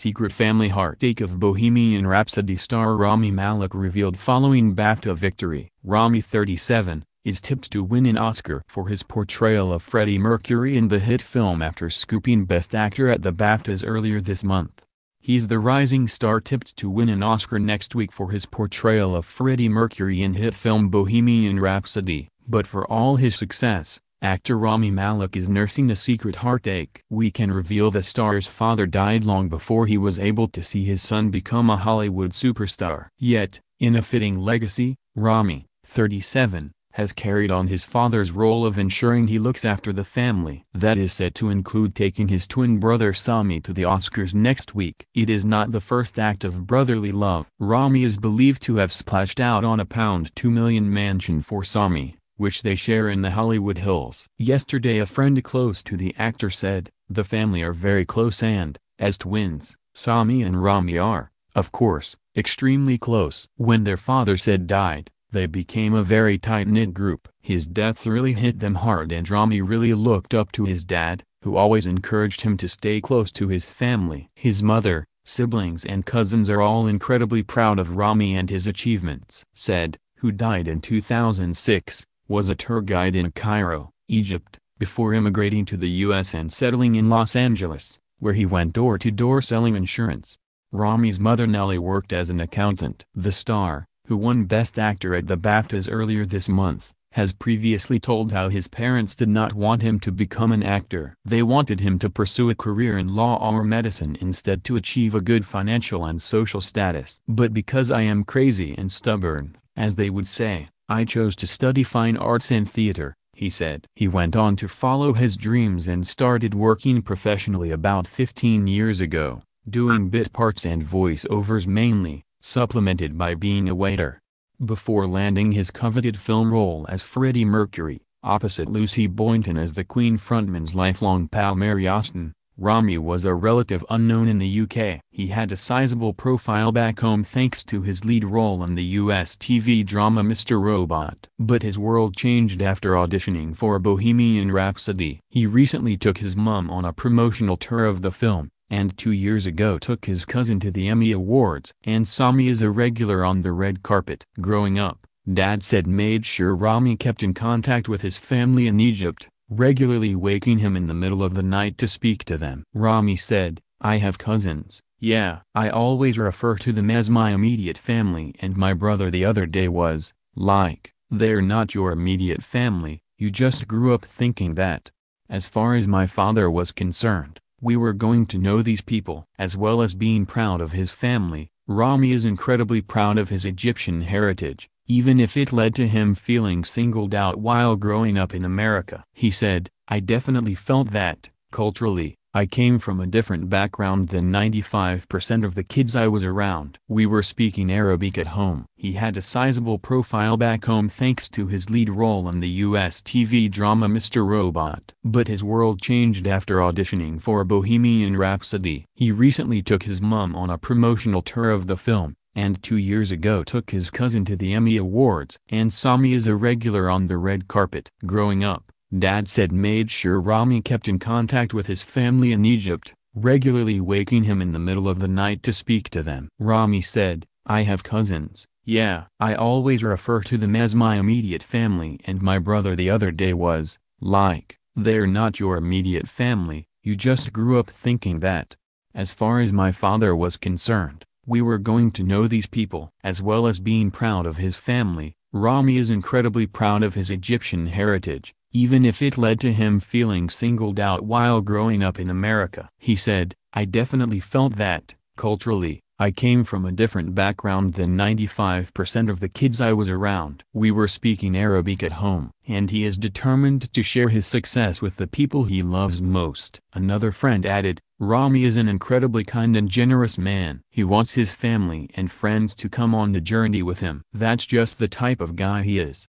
secret family heartache of Bohemian Rhapsody star Rami Malek revealed following BAFTA victory. Rami 37, is tipped to win an Oscar for his portrayal of Freddie Mercury in the hit film after scooping Best Actor at the BAFTAs earlier this month. He's the rising star tipped to win an Oscar next week for his portrayal of Freddie Mercury in hit film Bohemian Rhapsody, but for all his success, actor Rami Malek is nursing a secret heartache. We can reveal the star's father died long before he was able to see his son become a Hollywood superstar. Yet, in a fitting legacy, Rami, 37, has carried on his father's role of ensuring he looks after the family. That is said to include taking his twin brother Sami to the Oscars next week. It is not the first act of brotherly love. Rami is believed to have splashed out on a pound 2 million mansion for Sami, which they share in the Hollywood Hills. Yesterday a friend close to the actor said, the family are very close and, as twins, Sami and Rami are, of course, extremely close. When their father said died, they became a very tight-knit group. His death really hit them hard and Rami really looked up to his dad, who always encouraged him to stay close to his family. His mother, siblings and cousins are all incredibly proud of Rami and his achievements. Said, who died in 2006, was a tour guide in Cairo, Egypt, before immigrating to the U.S. and settling in Los Angeles, where he went door-to-door -door selling insurance. Rami's mother Nellie worked as an accountant. The star, who won Best Actor at the BAFTAs earlier this month, has previously told how his parents did not want him to become an actor. They wanted him to pursue a career in law or medicine instead to achieve a good financial and social status. But because I am crazy and stubborn, as they would say, I chose to study fine arts and theater, he said. He went on to follow his dreams and started working professionally about 15 years ago, doing bit parts and voiceovers mainly, supplemented by being a waiter. Before landing his coveted film role as Freddie Mercury, opposite Lucy Boynton as the Queen frontman's lifelong pal Mary Austin, Rami was a relative unknown in the UK. He had a sizable profile back home thanks to his lead role in the US TV drama Mr. Robot. But his world changed after auditioning for Bohemian Rhapsody. He recently took his mum on a promotional tour of the film, and two years ago took his cousin to the Emmy Awards. And Sami is a regular on the red carpet. Growing up, Dad said made sure Rami kept in contact with his family in Egypt, regularly waking him in the middle of the night to speak to them. Rami said, I have cousins, yeah. I always refer to them as my immediate family and my brother the other day was, like, they're not your immediate family, you just grew up thinking that. As far as my father was concerned, we were going to know these people. As well as being proud of his family, Rami is incredibly proud of his Egyptian heritage, even if it led to him feeling singled out while growing up in America. He said, I definitely felt that, culturally, I came from a different background than 95% of the kids I was around. We were speaking Arabic at home. He had a sizable profile back home thanks to his lead role in the US TV drama Mr. Robot. But his world changed after auditioning for Bohemian Rhapsody. He recently took his mum on a promotional tour of the film, and two years ago took his cousin to the Emmy Awards. And Sami is a regular on the red carpet. Growing up, Dad said made sure Rami kept in contact with his family in Egypt, regularly waking him in the middle of the night to speak to them. Rami said, I have cousins, yeah. I always refer to them as my immediate family and my brother the other day was, like, they're not your immediate family, you just grew up thinking that. As far as my father was concerned, we were going to know these people. As well as being proud of his family, Rami is incredibly proud of his Egyptian heritage, even if it led to him feeling singled out while growing up in America. He said, I definitely felt that, culturally, I came from a different background than 95% of the kids I was around. We were speaking Arabic at home. And he is determined to share his success with the people he loves most. Another friend added, Rami is an incredibly kind and generous man. He wants his family and friends to come on the journey with him. That's just the type of guy he is.